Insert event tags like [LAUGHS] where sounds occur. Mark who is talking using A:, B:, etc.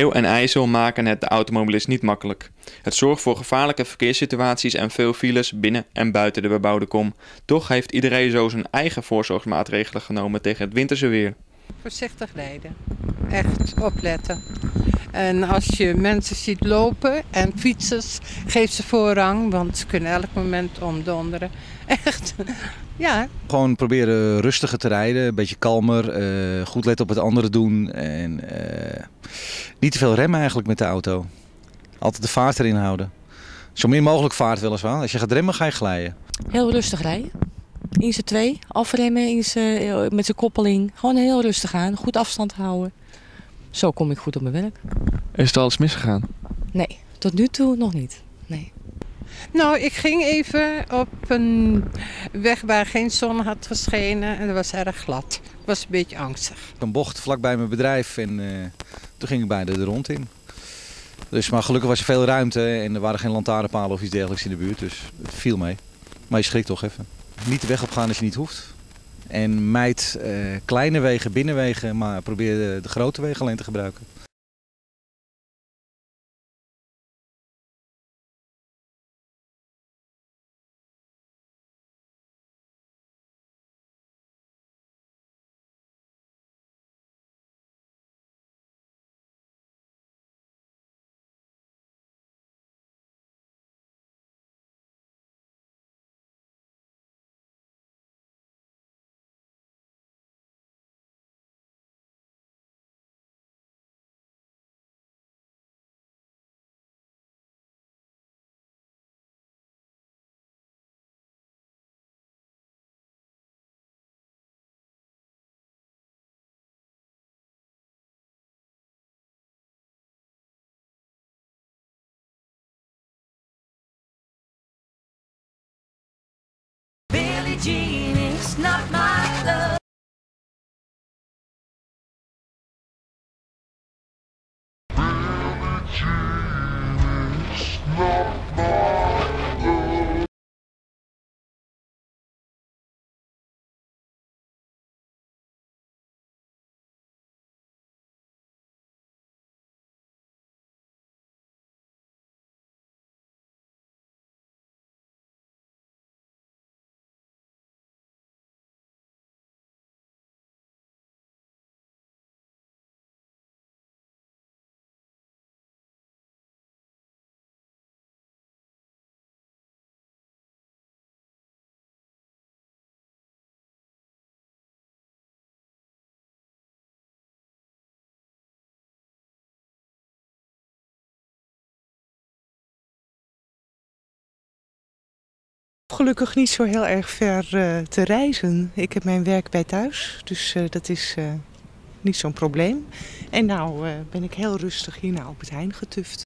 A: Sneeuw en ijzel maken het de automobilist niet makkelijk. Het zorgt voor gevaarlijke verkeerssituaties en veel files binnen en buiten de bebouwde kom. Toch heeft iedereen zo zijn eigen voorzorgsmaatregelen genomen tegen het winterse weer.
B: Voorzichtig rijden. Echt opletten. En als je mensen ziet lopen en fietsers, geef ze voorrang, want ze kunnen elk moment omdonderen. [LAUGHS] Echt. Ja,
C: Gewoon proberen rustiger te rijden, een beetje kalmer, eh, goed letten op het andere doen en eh, niet te veel remmen eigenlijk met de auto. Altijd de vaart erin houden. Zo min mogelijk vaart weliswaar. Als je gaat remmen ga je glijden.
D: Heel rustig rijden. In z'n twee, afremmen in z'n- met zijn koppeling. Gewoon heel rustig aan, goed afstand houden. Zo kom ik goed op mijn werk.
A: Is er alles misgegaan?
D: Nee, tot nu toe nog niet. Nee.
B: nou ik ging even op een weg waar geen zon had geschenen en dat was erg glad. Ik was een beetje angstig.
C: Een bocht vlakbij mijn bedrijf en eh, toen ging ik bijna de rond in. Dus, maar gelukkig was er veel ruimte en er waren geen lantaarnpalen of iets dergelijks in de buurt. Dus het viel mee. Maar je schrikt toch even. Niet de weg op gaan als je niet hoeft. En mijd eh, kleine wegen, binnenwegen, maar probeer de, de grote wegen alleen te gebruiken.
E: genius, not my
F: Gelukkig niet zo heel erg ver eh, te reizen. Ik heb mijn werk bij thuis, dus eh, dat is eh, niet zo'n probleem. En nou ben ik heel rustig hier naar op het Heijn getuft.